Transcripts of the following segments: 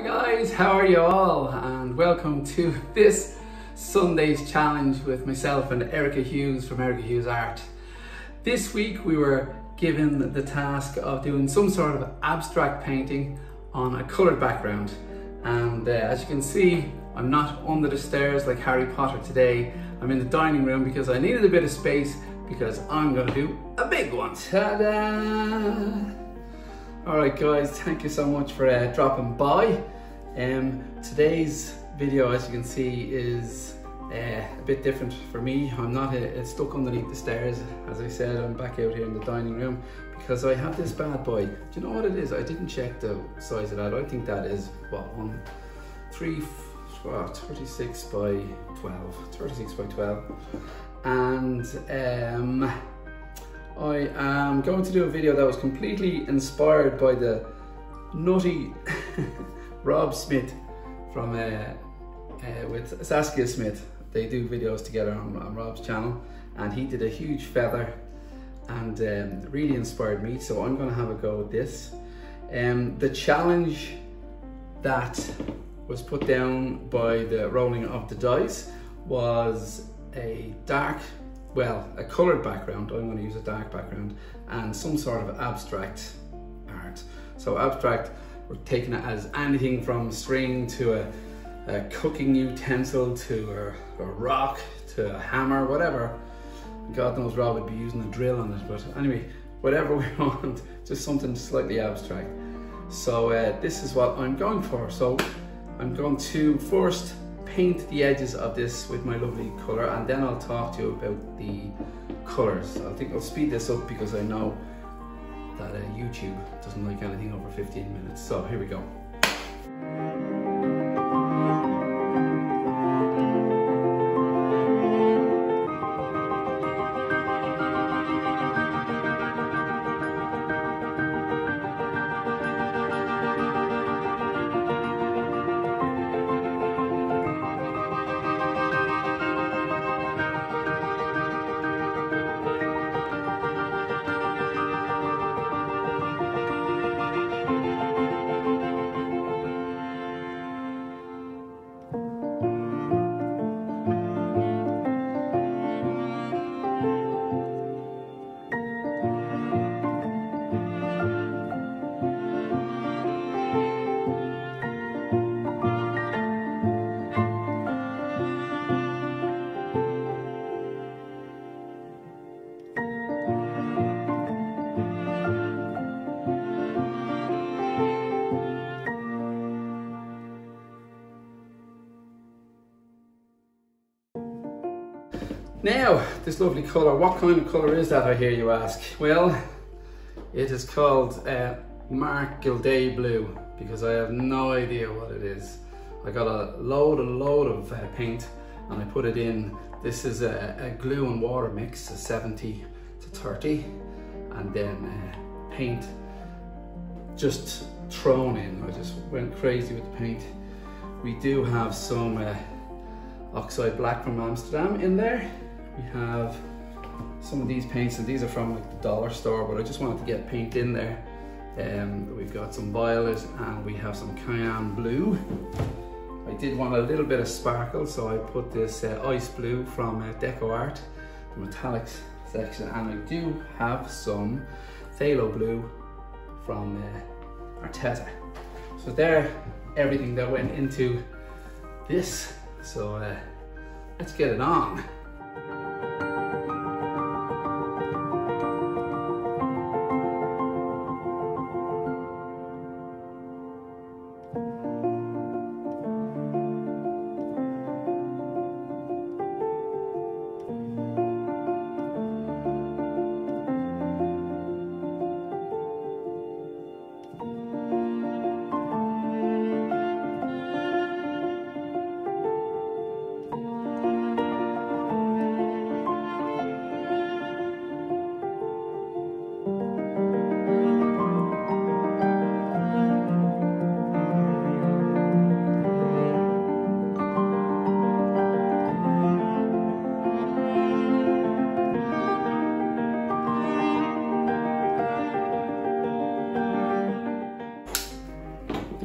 Hi guys, how are you all? And welcome to this Sunday's challenge with myself and Erica Hughes from Erica Hughes Art. This week we were given the task of doing some sort of abstract painting on a coloured background. And uh, as you can see, I'm not under the stairs like Harry Potter today. I'm in the dining room because I needed a bit of space because I'm gonna do a big one. Ta-da! All right guys, thank you so much for uh, dropping by. Um, today's video, as you can see, is uh, a bit different for me. I'm not uh, stuck underneath the stairs. As I said, I'm back out here in the dining room because I have this bad boy. Do you know what it is? I didn't check the size of that. I think that is, what, one, three, what, 36 by 12, 36 by 12. And um, I am going to do a video that was completely inspired by the nutty Rob Smit from uh, uh, with Saskia Smit. They do videos together on, on, Rob's channel and he did a huge feather and um, really inspired me. So I'm gonna have a go with this. Um, the challenge that was put down by the rolling of the dice was a dark well, a coloured background, I'm going to use a dark background, and some sort of abstract art. So abstract, we're taking it as anything from string to a, a cooking utensil to a, a, rock to a hammer, whatever. God knows Rob would be using a drill on it, but anyway, whatever we want, just something slightly abstract. So uh, this is what I'm going for. So I'm going to first paint the edges of this with my lovely colour and then I'll talk to you about the colours. I think I'll speed this up because I know that uh, YouTube doesn't like anything over 15 minutes. So here we go. Now, this lovely colour, what kind of colour is that I hear you ask? Well, it is called uh, Mark Guildea Blue because I have no idea what it is. I got a load, a load of uh, paint and I put it in. This is a, a, glue and water mix, a 70 to 30 and then uh, paint just thrown in. I just went crazy with the paint. We do have some uh, oxide black from Amsterdam in there we have some of these paints, and these are from like the dollar store, but I just wanted to get paint in there. Um, we've got some violet and we have some cyan blue. I did want a little bit of sparkle, so I put this uh, ice blue from uh, Deco Art, the metallics section, and I do have some phthalo blue from uh, Arteza. So there, everything that went into this. So uh, let's get it on. Thank you.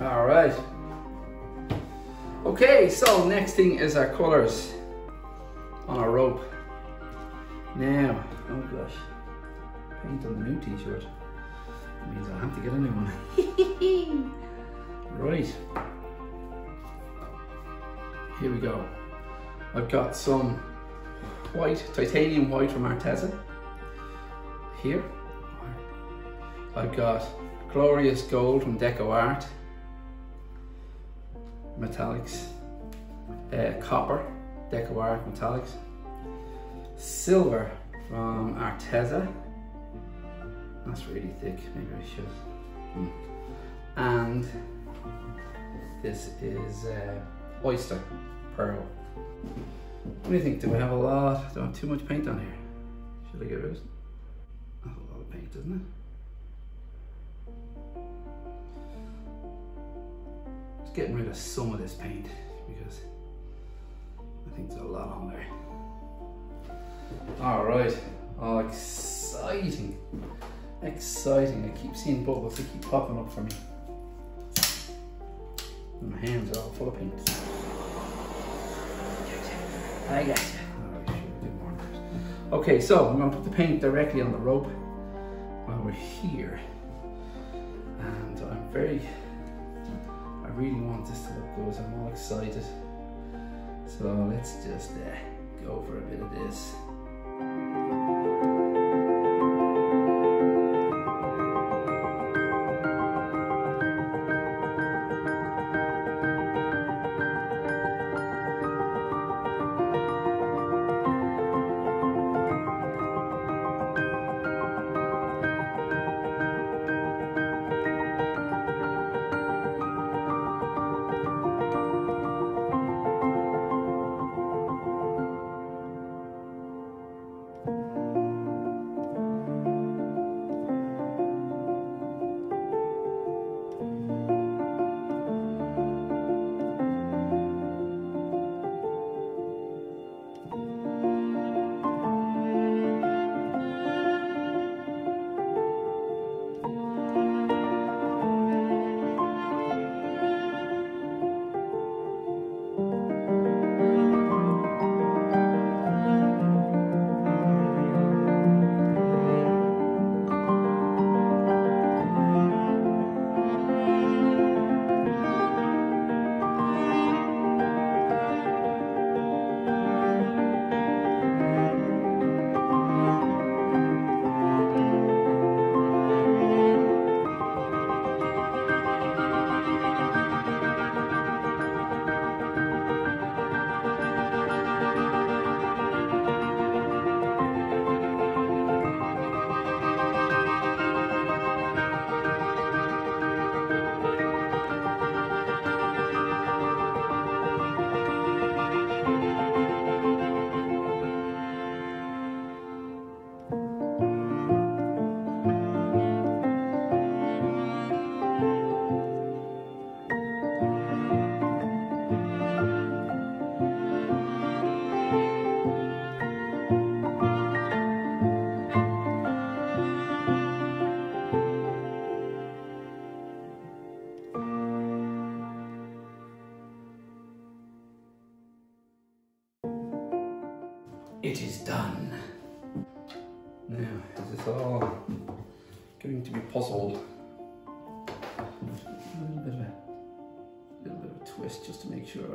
All right. Okay, so next thing is our colors on our rope. Now, oh gosh, paint on the new t-shirt. Means I'll have to get a new one. right. Here we go. I've got some white, titanium white from Arteza here. I've got glorious gold from Deco Art. Metallics. Uh, copper, Deco Art Metallics. Silver from Arteza. That's really thick, maybe I should. Mm. And this is uh, oyster pearl. What do you think? Do we have a lot? Do I have too much paint on here? Should I get rid of it? That's a lot of paint, isn't it? Getting rid of some of this paint because I think there's a lot on there. All right, oh exciting, exciting. I keep seeing bubbles, they keep popping up for me. And my hands are all full of paint. I got you. Okay, so I'm going to put the paint directly on the rope while we're here. And I'm very, really want this to look good. I'm all excited. So let's just uh, go for a bit of this.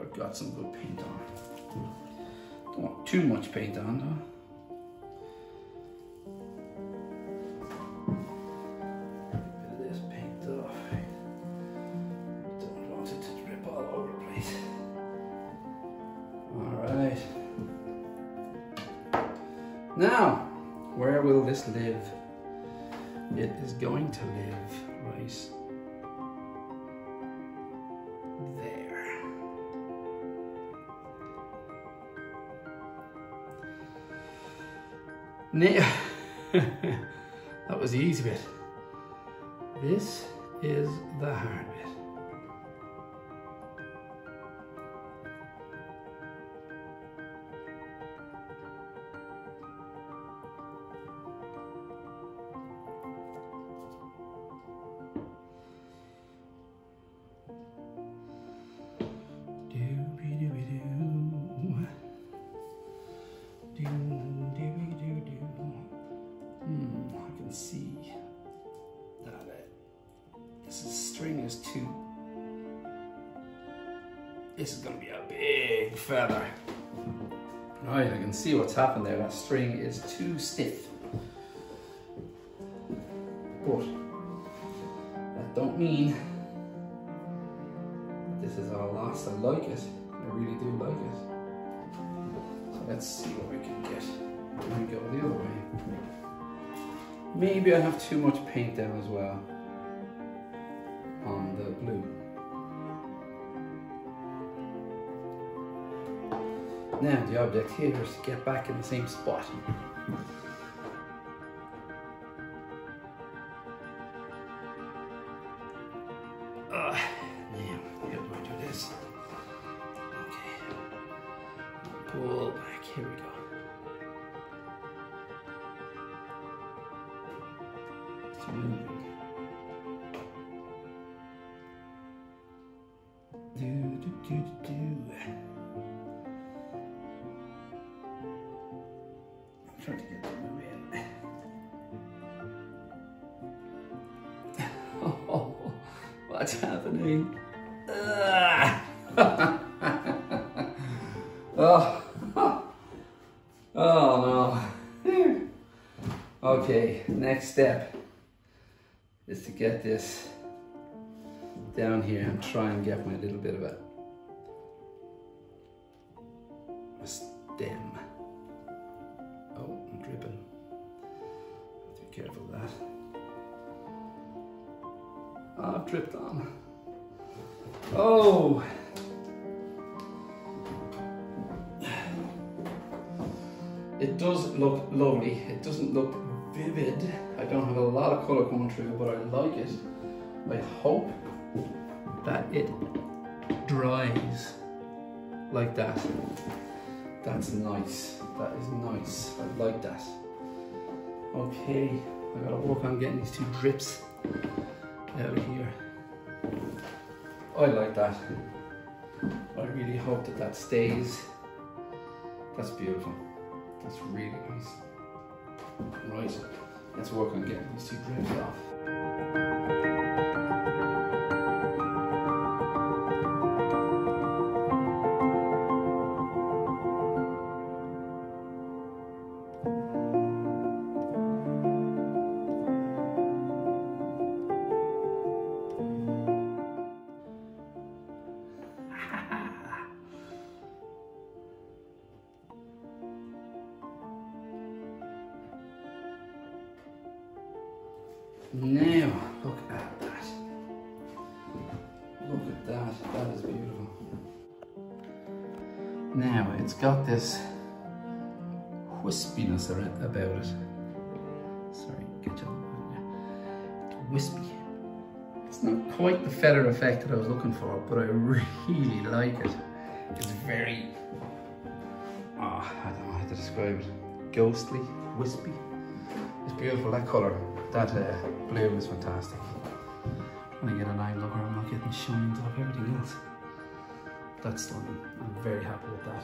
I've got some good paint on. Don't want too much paint on though. Don't want it to rip all over the. Alright. Now, where will this live? It is going to live right That was the easy bit. This is the hard bit. Feather. I can see what's happened there. That string is too stiff. But that don't mean this is all lost. I like it. I really do like it. So let's see what we can get we go the other way. Maybe I have too much paint down as well Now the object here is to get back in the same spot. Uh, now, how do I do this? Okay. Pull back, here we go. It's moving. Do, do, do, trying to get to move in. Oh, what's happening? Oh. oh no. Okay, next step is to get this down here and try and get my little bit of a careful of that. Oh, I've dripped on. Oh! It does look lovely. It doesn't look vivid. I don't have a lot of colour coming through, but I like it. I hope that it dries like that. That's nice. That is nice. I like that. Okay, I gotta work on getting these two drips out of here. I like that. I really hope that that stays. That's beautiful. That's really nice. Right, let's work on getting these two drips off. That. That is beautiful. Now, it's got this wispiness about it. Sorry, get you Wispy. It's not quite the feather effect that I was looking for, but I really like it. It's very, oh, I don't know how to describe it. Ghostly, wispy. It's beautiful, that colour. That uh, blue is fantastic. Trying to get an eye look where I'm not getting shined off everything else. That's stunning. I'm very happy with that.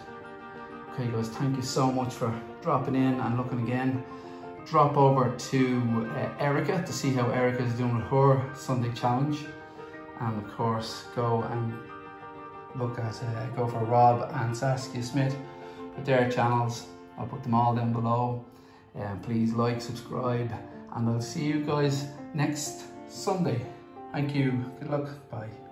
Okay guys, thank you so much for dropping in and looking again. Drop over to uh, Erica to see how Erica is doing with her Sunday challenge. And of course, go and look at, uh, go for Rob and Saskia Smit with their channels. I'll put them all down below. Um, please like, subscribe, and I'll see you guys next Sunday. Thank you. Good luck. Bye.